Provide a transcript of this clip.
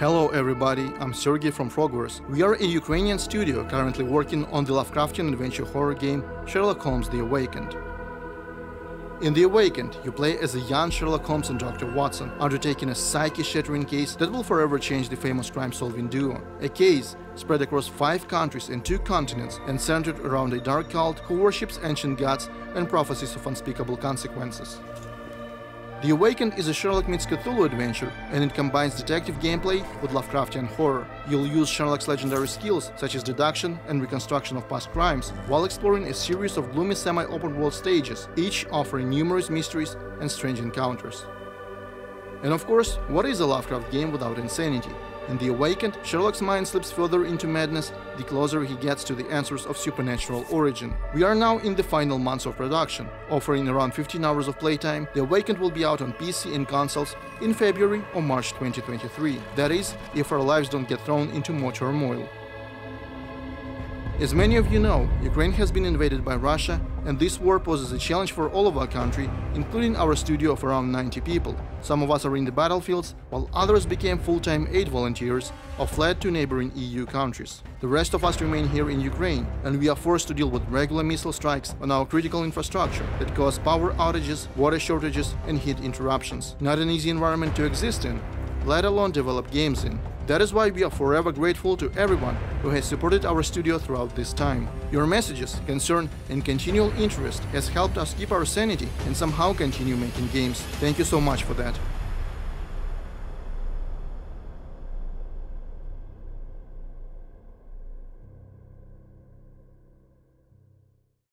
Hello everybody, I'm Sergey from Frogwares. We are a Ukrainian studio currently working on the Lovecraftian adventure horror game Sherlock Holmes The Awakened. In The Awakened, you play as a young Sherlock Holmes and Dr. Watson, undertaking a psyche-shattering case that will forever change the famous crime-solving duo. A case spread across five countries and two continents and centered around a dark cult who worships ancient gods and prophecies of unspeakable consequences. The Awakened is a Sherlock meets Cthulhu adventure, and it combines detective gameplay with Lovecraftian horror. You'll use Sherlock's legendary skills, such as deduction and reconstruction of past crimes, while exploring a series of gloomy semi-open world stages, each offering numerous mysteries and strange encounters. And of course, what is a Lovecraft game without insanity? In The Awakened, Sherlock's mind slips further into madness the closer he gets to the answers of supernatural origin. We are now in the final months of production. Offering around 15 hours of playtime, The Awakened will be out on PC and consoles in February or March 2023. That is, if our lives don't get thrown into more turmoil. As many of you know, Ukraine has been invaded by Russia, and this war poses a challenge for all of our country, including our studio of around 90 people. Some of us are in the battlefields, while others became full-time aid volunteers or fled to neighboring EU countries. The rest of us remain here in Ukraine, and we are forced to deal with regular missile strikes on our critical infrastructure that cause power outages, water shortages, and heat interruptions. Not an easy environment to exist in, let alone develop games in. That is why we are forever grateful to everyone who has supported our studio throughout this time. Your messages, concern, and continual interest has helped us keep our sanity and somehow continue making games. Thank you so much for that.